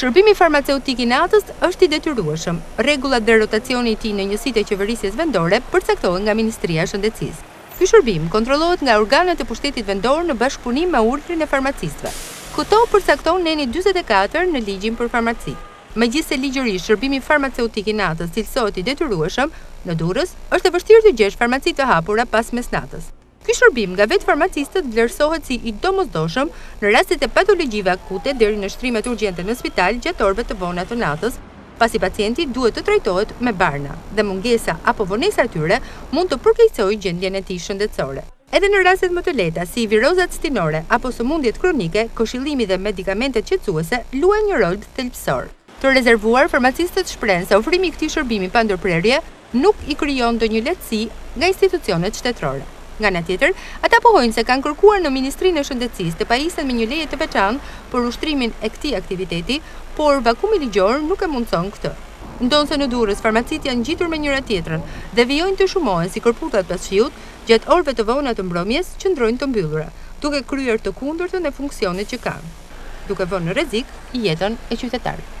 Shërbimi farmaceutik i natës është i detyrueshëm. Rregullat dhe rotacioni i tij në njësitë e qeverisjes vendore përcaktohen nga Ministria e Shëndetësisë. Ky shërbim kontrollohet nga organet e pushtetit vendor në bashkëpunim me Urdhrin e Farmacistëve. Këto përcakton neni dyzet e katër në Ligjin për Farmacitë. Megjithëse ligjërisht shërbimi farmaceutik i natës cilësohet i detyrueshëm, në Durrës është e vështirë të gjesh farmaci të hapura pas mesnatës. Ky shërbim nga vetë farmacistët vlerësohet si i domosdoshëm në rastet e patologjive akute deri në shtrimet urgjente në spital gjatë orëve të vona të natës, pasi pacienti duhet të trajtohet me barna dhe mungesa apo vonesa e tyre mund të përkeqësojë gjendjen e tij shëndetësore. Edhe në rastet më të lehta, si virozat stinore apo sëmundjet kronike, këshillimi dhe medikamentet qetësuese luajnë një rol thelbësor. Të rezervuar, farmacistët shprehen se ofrimi i këtij shërbimi pa ndërprerje nuk i krijon ndonjë lehtësi nga institucionet shtetërore. Nga ana tjetër, ata pohojnë se kanë kërkuar në Ministrinë e Shëndetësisë të pajisen me një leje të veçantë për ushtrimin e këtij aktiviteti, por vakumi ligjor nuk e mundëson këtë. Ndonëse në Durrës farmacitë janë ngjitur me njëra-tjetrën dhe vijojnë të shumohen si kërpudhat pas shiut, gjatë orëve të vona të mbrëmjes qëndrojnë të mbyllura, duke kryer të kundërtën e funksionit që kanë. duke vënë në rrezik jetën e qytetarëve.